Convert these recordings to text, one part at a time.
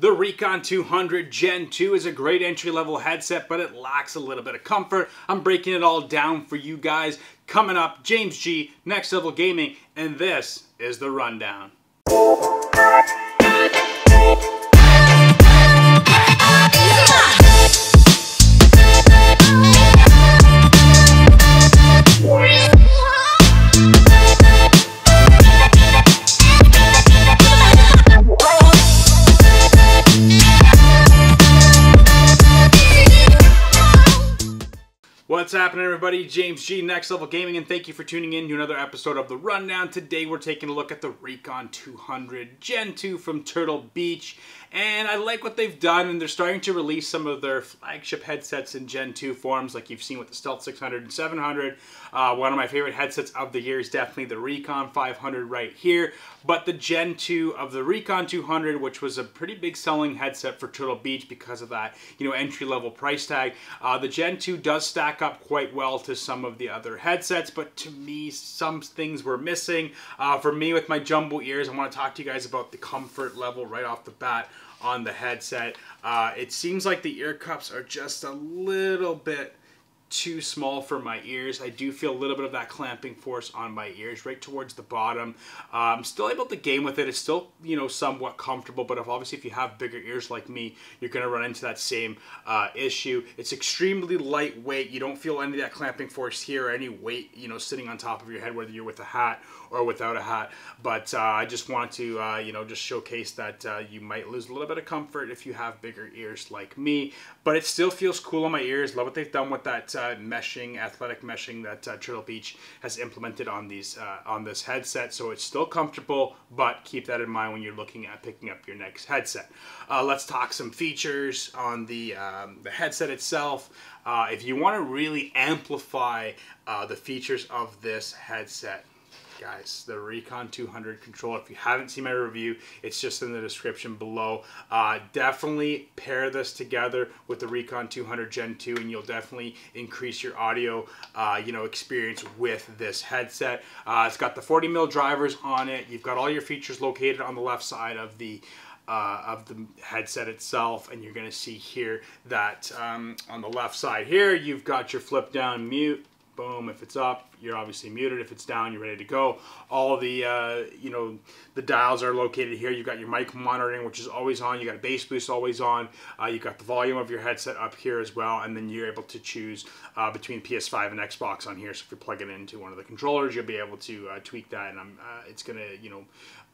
The Recon 200 Gen 2 is a great entry level headset, but it lacks a little bit of comfort. I'm breaking it all down for you guys. Coming up, James G, Next Level Gaming, and this is the rundown. What's happening, everybody? James G, Next Level Gaming, and thank you for tuning in to another episode of The Rundown. Today, we're taking a look at the Recon 200 Gen 2 from Turtle Beach, and I like what they've done, and they're starting to release some of their flagship headsets in Gen 2 forms, like you've seen with the Stealth 600 and 700. Uh, one of my favorite headsets of the year is definitely the Recon 500 right here, but the Gen 2 of the Recon 200, which was a pretty big selling headset for Turtle Beach because of that, you know, entry-level price tag. Uh, the Gen 2 does stack up quite well to some of the other headsets, but to me, some things were missing. Uh, for me, with my jumbo ears, I want to talk to you guys about the comfort level right off the bat on the headset. Uh, it seems like the ear cups are just a little bit too small for my ears. I do feel a little bit of that clamping force on my ears right towards the bottom. I'm um, still able to game with it. It's still, you know, somewhat comfortable, but if, obviously if you have bigger ears like me, you're going to run into that same uh, issue. It's extremely lightweight. You don't feel any of that clamping force here or any weight, you know, sitting on top of your head, whether you're with a hat or without a hat. But uh, I just want to, uh, you know, just showcase that uh, you might lose a little bit of comfort if you have bigger ears like me. But it still feels cool on my ears. Love what they've done with that uh, meshing, athletic meshing that uh, Turtle Beach has implemented on these uh, on this headset. So it's still comfortable, but keep that in mind when you're looking at picking up your next headset. Let's talk some features on the um, the headset itself. If you want to really amplify the features of this headset, guys. The Recon 200 controller. If you haven't seen my review, it's just in the description below. Uh, definitely pair this together with the Recon 200 Gen 2, and you'll definitely increase your audio, uh, you know, experience with this headset. Uh, it's got the 40 mil drivers on it. You've got all your features located on the left side of the uh, of the headset itself and you're going to see here that um, on the left side here you've got your flip down mute boom if it's up you're obviously muted if it's down you're ready to go all the uh, you know the dials are located here you've got your mic monitoring which is always on you got a bass boost always on uh, you've got the volume of your headset up here as well and then you're able to choose uh, between ps5 and xbox on here so if you plug it into one of the controllers you'll be able to uh, tweak that and I'm, uh, it's gonna you know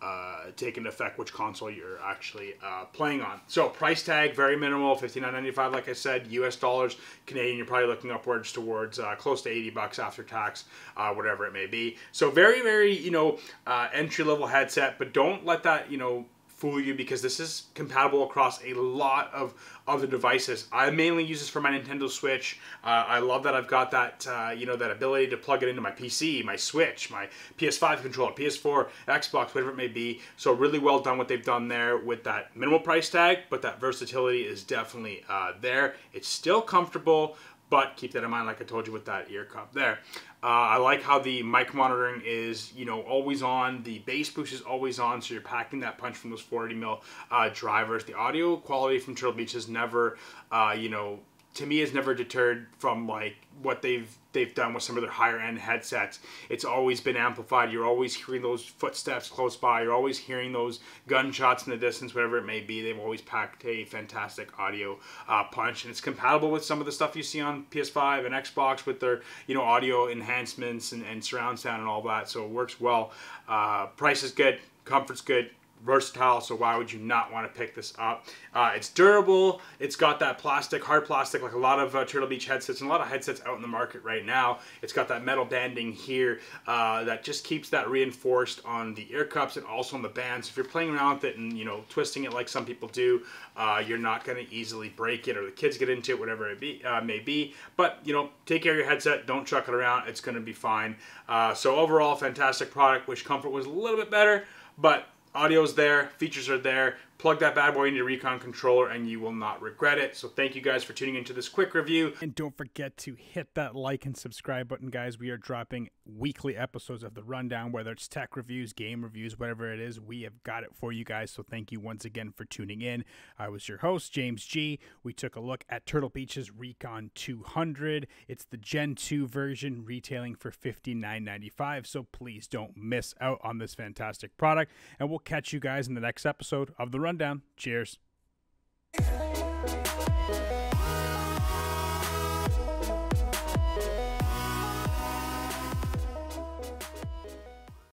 uh, take into effect which console you're actually uh, playing on. So price tag very minimal, fifty nine ninety five. Like I said, U.S. dollars, Canadian. You're probably looking upwards towards uh, close to eighty bucks after tax, uh, whatever it may be. So very very you know uh, entry level headset, but don't let that you know fool you because this is compatible across a lot of other devices. I mainly use this for my Nintendo Switch. Uh, I love that I've got that uh, you know that ability to plug it into my PC, my Switch, my PS5 controller, PS4, Xbox, whatever it may be. So really well done what they've done there with that minimal price tag, but that versatility is definitely uh, there. It's still comfortable. But keep that in mind, like I told you with that ear cup there. Uh, I like how the mic monitoring is, you know, always on. The bass boost is always on, so you're packing that punch from those 40 mil uh, drivers. The audio quality from Turtle Beach has never, uh, you know, to me has never deterred from like what they've they've done with some of their higher end headsets. It's always been amplified. You're always hearing those footsteps close by. You're always hearing those gunshots in the distance, whatever it may be. They've always packed a fantastic audio uh, punch, and it's compatible with some of the stuff you see on PS5 and Xbox with their you know audio enhancements and, and surround sound and all that. So it works well. Uh, price is good. Comfort's good versatile, so why would you not want to pick this up? Uh, it's durable. It's got that plastic, hard plastic, like a lot of uh, Turtle Beach headsets and a lot of headsets out in the market right now. It's got that metal banding here uh, that just keeps that reinforced on the ear cups and also on the bands. If you're playing around with it and you know twisting it like some people do, uh, you're not going to easily break it or the kids get into it, whatever it be, uh, may be. But you know, take care of your headset. Don't chuck it around. It's going to be fine. Uh, so overall, fantastic product. Wish comfort was a little bit better, but audio's there, features are there, plug that bad boy into your Recon controller and you will not regret it. So thank you guys for tuning into this quick review. And don't forget to hit that like and subscribe button, guys. We are dropping weekly episodes of the rundown, whether it's tech reviews, game reviews, whatever it is. We have got it for you guys. So thank you once again for tuning in. I was your host, James G. We took a look at Turtle Beach's Recon 200. It's the Gen 2 version, retailing for $59.95. So please don't miss out on this fantastic product. And we'll catch you guys in the next episode of the Rundown. Cheers.